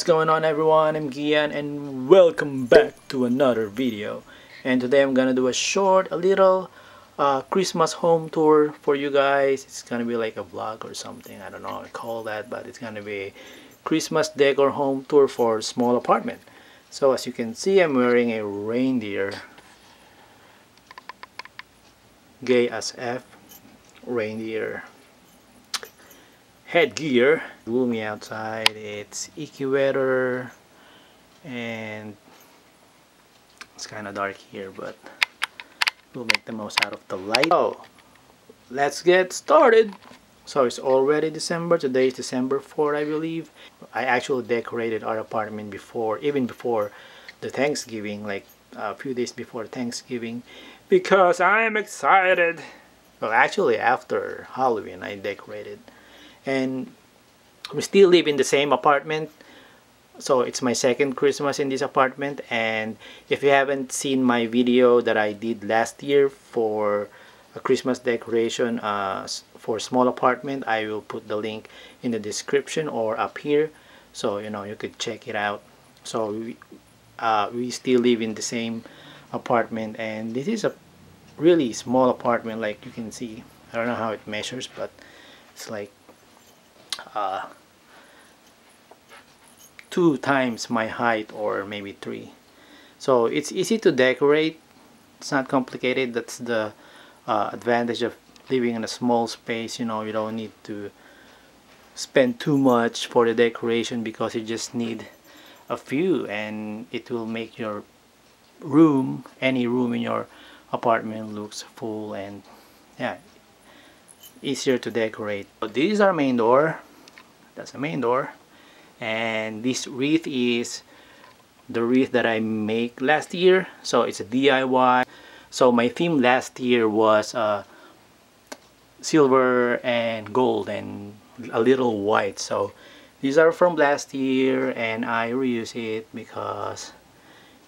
what's going on everyone? I'm Gian and welcome back to another video. And today I'm gonna do a short, a little uh, Christmas home tour for you guys. It's gonna be like a vlog or something. I don't know how to call that, but it's gonna be Christmas decor home tour for small apartment. So as you can see, I'm wearing a reindeer gay as F reindeer headgear. Gloomy outside. It's icky weather and it's kind of dark here but we'll make the most out of the light. So let's get started. So it's already December. Today is December 4 I believe. I actually decorated our apartment before even before the Thanksgiving like a few days before Thanksgiving because I am excited. Well actually after Halloween I decorated and we still live in the same apartment. So it's my second Christmas in this apartment. And if you haven't seen my video that I did last year for a Christmas decoration uh, for small apartment I will put the link in the description or up here. So you know you could check it out. So we, uh, we still live in the same apartment. And this is a really small apartment like you can see. I don't know how it measures but it's like uh, two times my height or maybe three. So it's easy to decorate. It's not complicated. That's the uh, advantage of living in a small space. You know you don't need to spend too much for the decoration because you just need a few and it will make your room any room in your apartment looks full and yeah easier to decorate. So this is our main door that's the main door. And this wreath is the wreath that I make last year. So it's a DIY so my theme last year was uh, silver and gold and a little white. So these are from last year and I reuse it because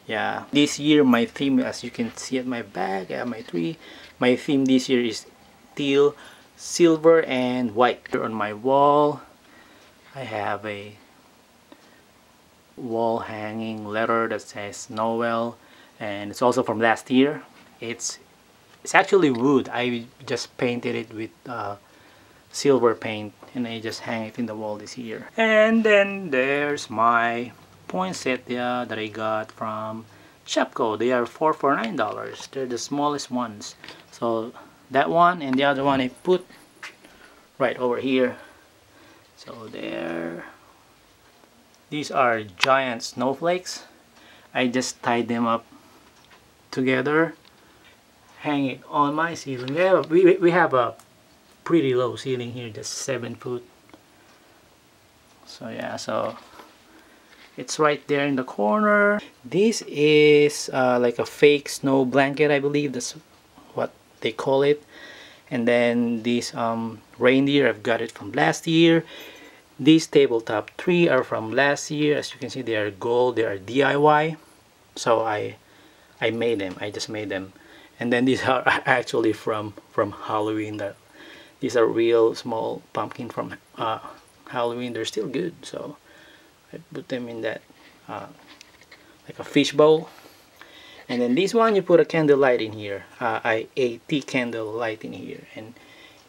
yeah. This year my theme as you can see at my back at my tree my theme this year is teal silver and white here on my wall I have a wall hanging letter that says Noel and it's also from last year. It's it's actually wood. I just painted it with uh, silver paint and I just hang it in the wall this year. And then there's my poinsettia that I got from Shopko they are four for nine dollars. They're the smallest ones. So that one and the other one I put right over here so there. These are giant snowflakes. I just tied them up together. Hang it on my ceiling. We have, we, we have a pretty low ceiling here just 7 foot. So yeah so it's right there in the corner. This is uh, like a fake snow blanket I believe. That's what they call it. And then this um, reindeer I've got it from last year these tabletop three are from last year. As you can see, they are gold. They are DIY. So I I made them. I just made them. And then these are actually from from Halloween. That these are real small pumpkin from uh, Halloween. They're still good. So I put them in that uh, like a fish bowl. And then this one you put a candle light in here. Uh, I a tea candle light in here, and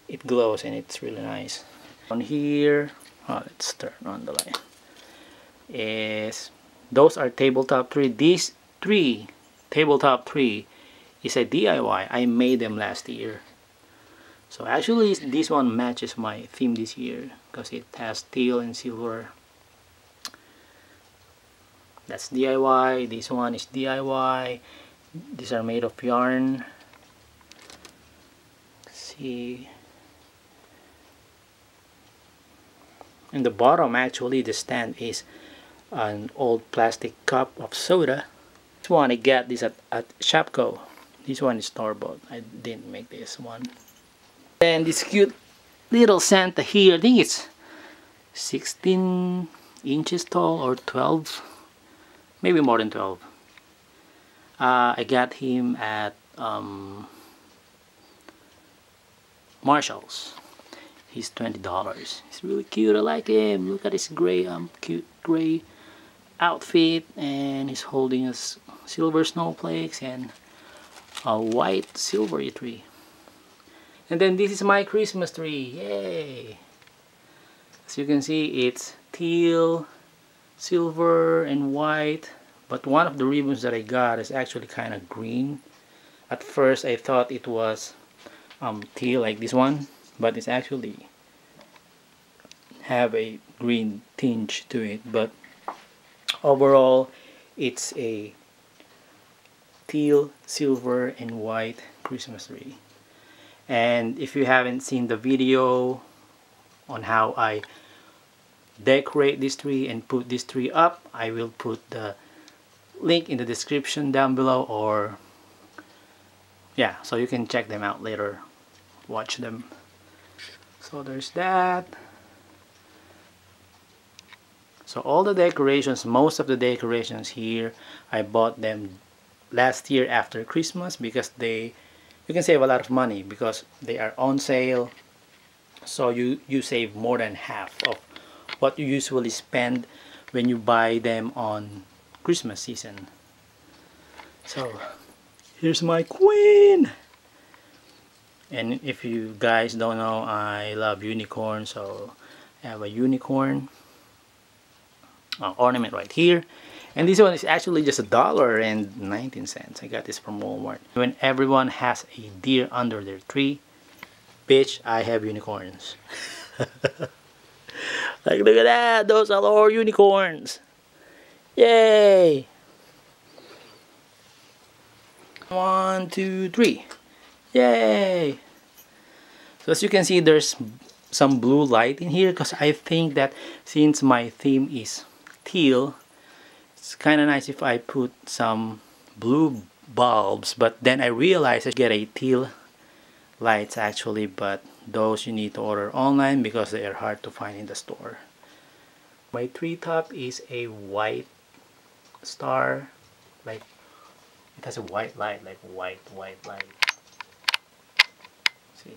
it glows and it's really nice. On here oh, let's turn on the light. Is those are tabletop three. These three tabletop three is a DIY I made them last year. So actually this one matches my theme this year because it has teal and silver. That's DIY this one is DIY these are made of yarn. Let's see in the bottom actually the stand is an old plastic cup of soda. This one I got this at, at Shopko. This one is store-bought I didn't make this one. And this cute little Santa here I think it's 16 inches tall or 12 maybe more than 12 uh, I got him at um, Marshalls he's $20 he's really cute. I like him. Look at his gray um cute gray outfit and he's holding a silver snowflakes and a white silvery tree. And then this is my Christmas tree. Yay! As you can see it's teal silver and white but one of the ribbons that I got is actually kind of green. At first I thought it was um, teal like this one but it's actually have a green tinge to it. But overall it's a teal silver and white Christmas tree. And if you haven't seen the video on how I decorate this tree and put this tree up I will put the link in the description down below or yeah so you can check them out later watch them so there's that. So all the decorations most of the decorations here I bought them last year after Christmas because they you can save a lot of money because they are on sale. So you you save more than half of what you usually spend when you buy them on Christmas season. So here's my queen and if you guys don't know I love unicorn so I have a unicorn uh, ornament right here. And this one is actually just a dollar and 19 cents. I got this from Walmart. When everyone has a deer under their tree bitch I have unicorns. Like look at that those are all unicorns. Yay! One two three Yay! So as you can see, there's some blue light in here because I think that since my theme is teal, it's kind of nice if I put some blue bulbs. But then I realized I get a teal lights actually, but those you need to order online because they are hard to find in the store. My tree top is a white star, like it has a white light, like white, white light. See,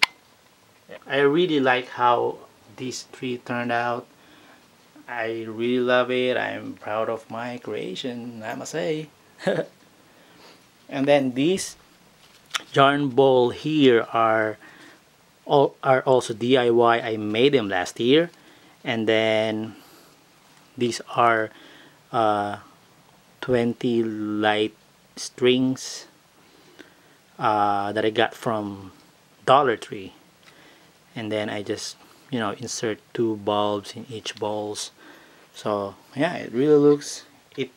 I really like how this tree turned out. I really love it. I'm proud of my creation, I must say. and then these yarn ball here are all are also DIY. I made them last year, and then these are uh, 20 light strings uh, that I got from Dollar Tree. And then I just you know insert two bulbs in each balls. So yeah it really looks it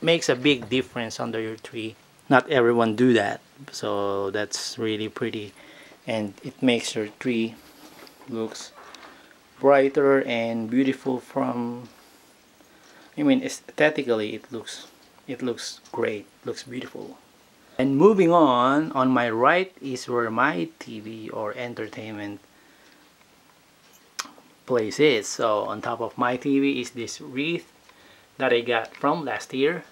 makes a big difference under your tree. Not everyone do that. So that's really pretty. And it makes your tree looks brighter and beautiful from I mean aesthetically it looks it looks great. Looks beautiful and moving on, on my right is where my TV or entertainment place is. So on top of my TV is this wreath that I got from last year.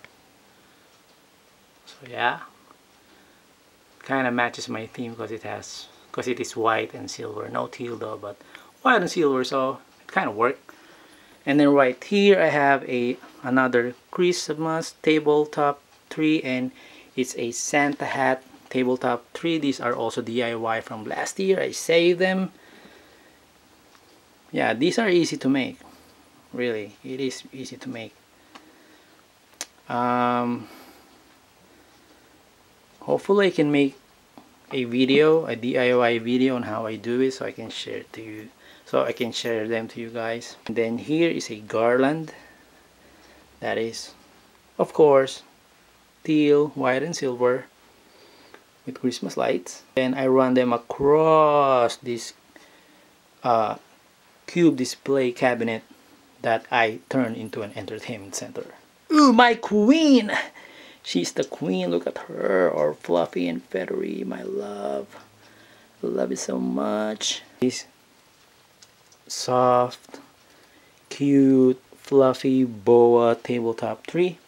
So yeah, kind of matches my theme because it has, because it is white and silver. No teal though, but white and silver, so it kind of worked. And then right here I have a another Christmas tabletop tree and it's a Santa hat tabletop tree. These are also DIY from last year. I saved them. Yeah, these are easy to make. Really, it is easy to make. Um, hopefully I can make a video, a DIY video on how I do it so I can share to you so I can share them to you guys. And then here is a garland that is of course teal, white, and silver with Christmas lights. And I run them across this uh, cube display cabinet that I turn into an entertainment center. Ooh, my queen! She's the queen, look at her, or fluffy and feathery, my love. Love it so much. This soft, cute, fluffy boa tabletop tree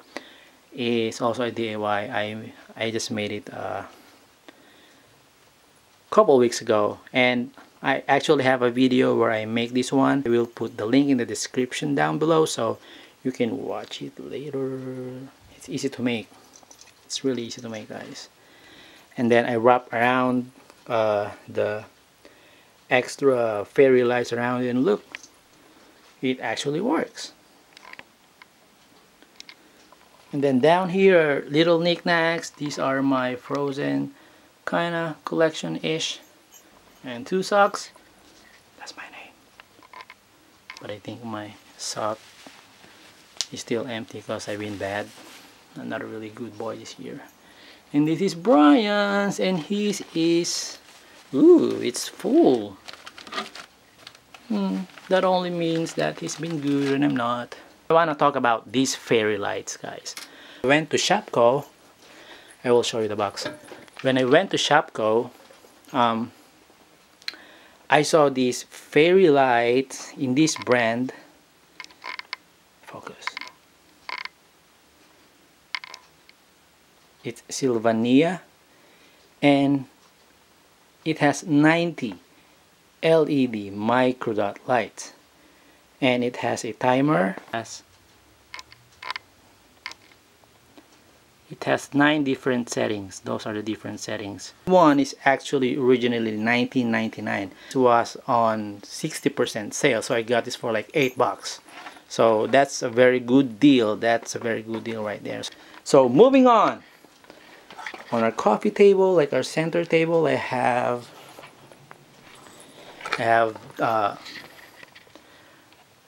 is also a DIY. I I just made it a uh, couple weeks ago. And I actually have a video where I make this one. I will put the link in the description down below so you can watch it later. It's easy to make. It's really easy to make guys. And then I wrap around uh, the extra fairy lights around and look it actually works and then down here little knickknacks. These are my frozen kind of collection ish and two socks. That's my name. But I think my sock is still empty because I've been bad. I'm not a really good boy this year. And this is Brian's and his is ooh it's full. Hmm, that only means that he's been good and I'm not I want to talk about these fairy lights guys? I went to Shopko. I will show you the box. When I went to Shopko um, I saw these fairy lights in this brand. Focus. It's Sylvania and it has 90 LED micro dot lights and it has a timer. As it has nine different settings. Those are the different settings. One is actually originally 19.99 it was on 60% sale so I got this for like 8 bucks. So that's a very good deal. That's a very good deal right there. So moving on. On our coffee table like our center table I have I have uh,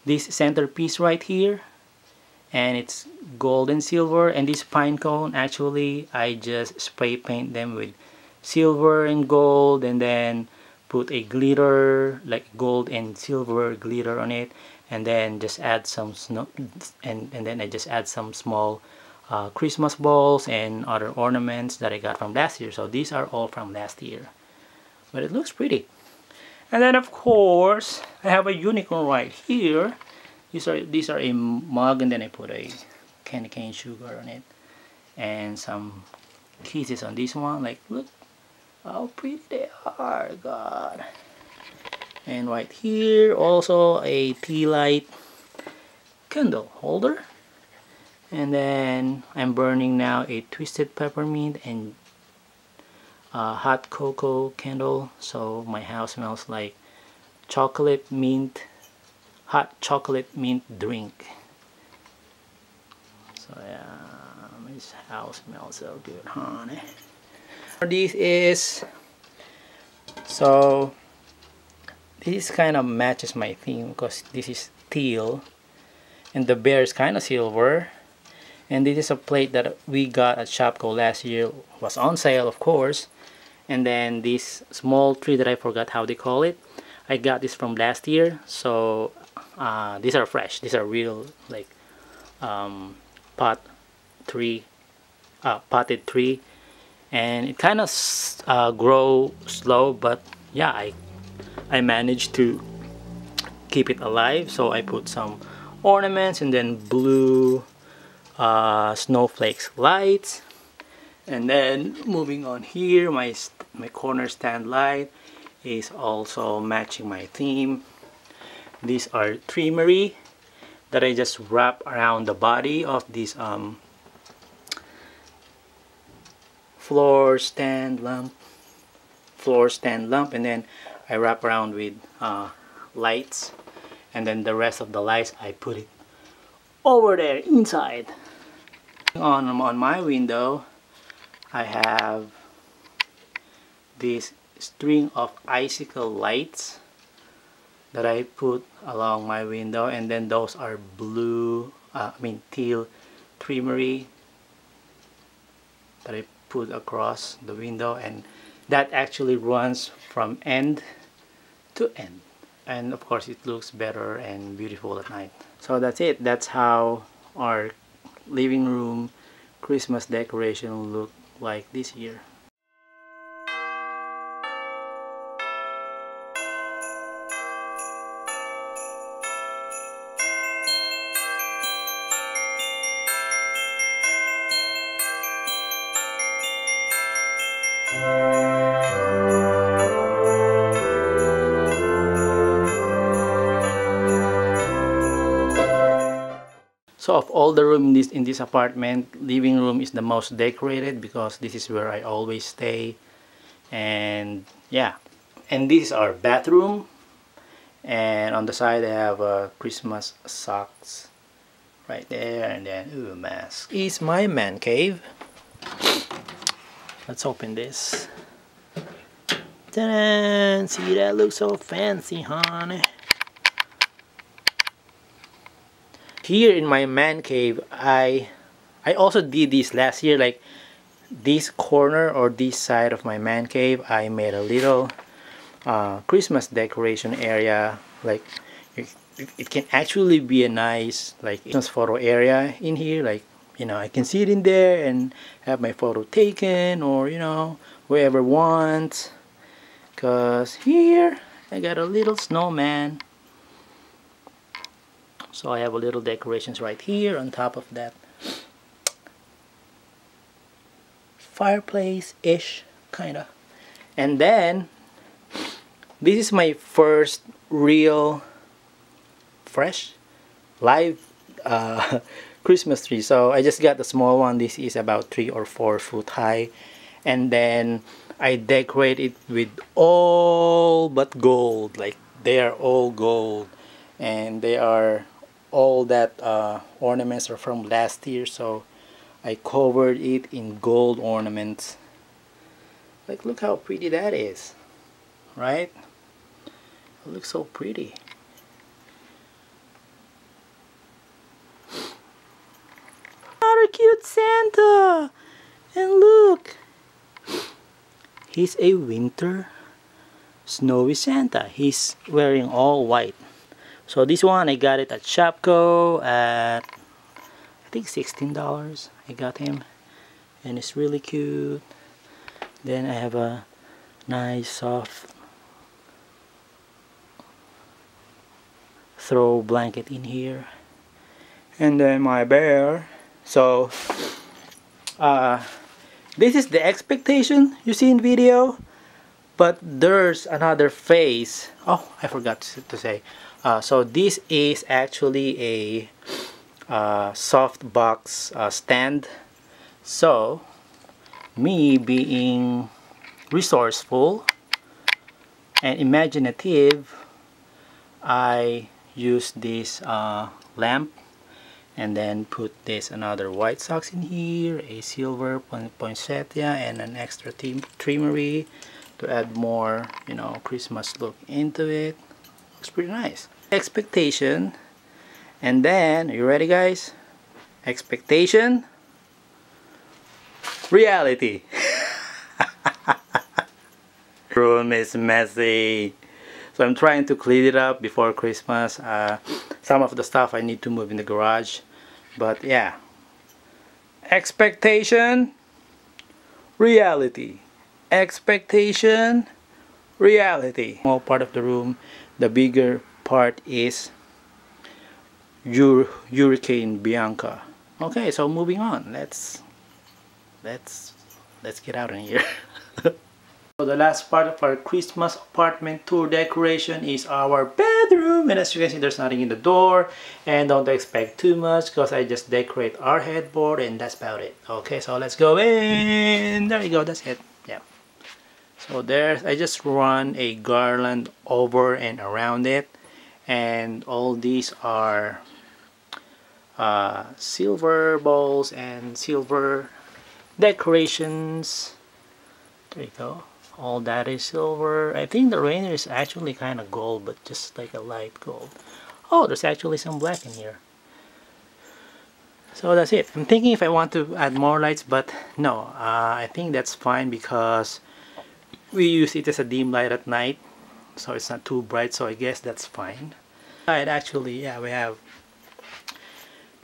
this centerpiece right here and it's gold and silver and this pine cone actually I just spray paint them with silver and gold and then put a glitter like gold and silver glitter on it and then just add some snow and, and then I just add some small uh, Christmas balls and other ornaments that I got from last year. So these are all from last year. But it looks pretty. And then of course, I have a unicorn right here. These are, these are a mug and then I put a candy cane sugar on it. And some kisses on this one. Like, look how pretty they are. God. And right here, also a tea light candle holder and then I'm burning now a twisted peppermint and a hot cocoa candle so my house smells like chocolate mint hot chocolate mint drink. So yeah this house smells so good honey. This is so this kind of matches my theme because this is teal and the bear is kind of silver. And this is a plate that we got at Shopko last year was on sale of course and then this small tree that I forgot how they call it I got this from last year. So uh, these are fresh. These are real like um, pot tree uh, potted tree. And it kind of uh, grow slow but yeah I I managed to keep it alive. So I put some ornaments and then blue uh, snowflakes lights. And then moving on here my my corner stand light is also matching my theme. These are trimmery that I just wrap around the body of this um, floor stand lamp floor stand lamp and then I wrap around with uh, lights and then the rest of the lights I put it over there inside. On, on my window I have this string of icicle lights that I put along my window and then those are blue uh, I mean teal trimmery that I put across the window and that actually runs from end to end. And of course it looks better and beautiful at night. So that's it. That's how our living room Christmas decoration look like this year Of all the room in this in this apartment, living room is the most decorated because this is where I always stay. And yeah, and this is our bathroom. And on the side I have a Christmas socks right there and then ooh mask. Is my man cave. Let's open this. Ta-da! See that looks so fancy, honey. Here in my man cave, I I also did this last year. Like this corner or this side of my man cave, I made a little uh, Christmas decoration area. Like it, it can actually be a nice like photo area in here. Like you know, I can sit in there and have my photo taken, or you know, whoever wants. Cause here I got a little snowman so I have a little decorations right here on top of that. Fireplace-ish kinda. And then this is my first real fresh live uh, Christmas tree. So I just got the small one. This is about three or four foot high. And then I decorate it with all but gold. Like they are all gold. And they are all that uh, ornaments are from last year so I covered it in gold ornaments. Like look how pretty that is right? It looks so pretty. What a cute Santa! And look he's a winter snowy Santa. He's wearing all white so this one I got it at Shopko at I think $16 I got him and it's really cute. Then I have a nice soft throw blanket in here. And then my bear. So uh, this is the expectation you see in video but there's another face. Oh I forgot to say uh, so this is actually a uh, soft box uh, stand. So me being resourceful and imaginative I use this uh, lamp and then put this another white socks in here a silver poinsettia and an extra trimmery to add more you know Christmas look into it looks pretty nice. Expectation. And then you ready guys? Expectation. Reality. Room is messy. So I'm trying to clean it up before Christmas. Uh, some of the stuff I need to move in the garage. But yeah. Expectation. Reality. Expectation. Reality. Small part of the room the bigger part is Ur Hurricane Bianca. Okay, so moving on. Let's let's let's get out of here. so the last part of our Christmas apartment tour decoration is our bedroom. And as you can see, there's nothing in the door. And don't expect too much because I just decorate our headboard and that's about it. Okay, so let's go in. There you go, that's it. So there's, I just run a garland over and around it and all these are uh, silver balls and silver decorations. There you go. All that is silver. I think the rainer is actually kind of gold but just like a light gold. Oh there's actually some black in here. So that's it. I'm thinking if I want to add more lights but no uh, I think that's fine because we use it as a dim light at night so it's not too bright so I guess that's fine. Right actually yeah we have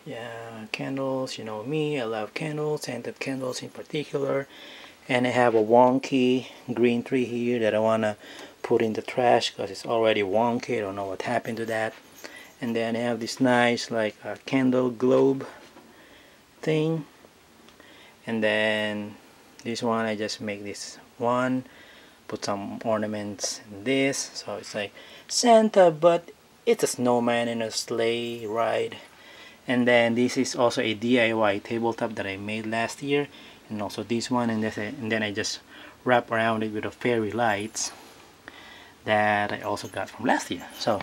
yeah candles you know me I love candles scented candles in particular and I have a wonky green tree here that I want to put in the trash because it's already wonky I don't know what happened to that. And then I have this nice like a candle globe thing. And then this one I just make this one put some ornaments in this. So it's like Santa but it's a snowman in a sleigh ride. And then this is also a DIY tabletop that I made last year. And also this one. And, this, and then I just wrap around it with the fairy lights that I also got from last year. So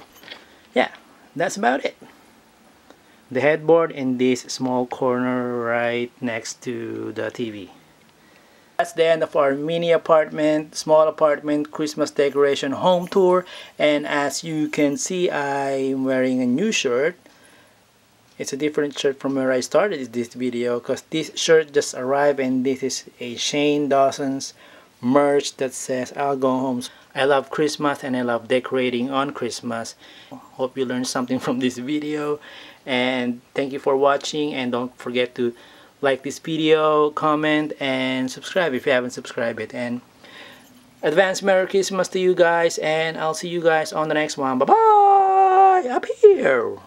yeah that's about it. The headboard in this small corner right next to the TV that's the end of our mini apartment, small apartment, Christmas decoration home tour. And as you can see, I'm wearing a new shirt. It's a different shirt from where I started this video because this shirt just arrived and this is a Shane Dawson's merch that says I'll go home. I love Christmas and I love decorating on Christmas. Hope you learned something from this video and thank you for watching and don't forget to like this video, comment, and subscribe if you haven't subscribed yet. And advance Merry Christmas to you guys, and I'll see you guys on the next one. Bye-bye! Up here!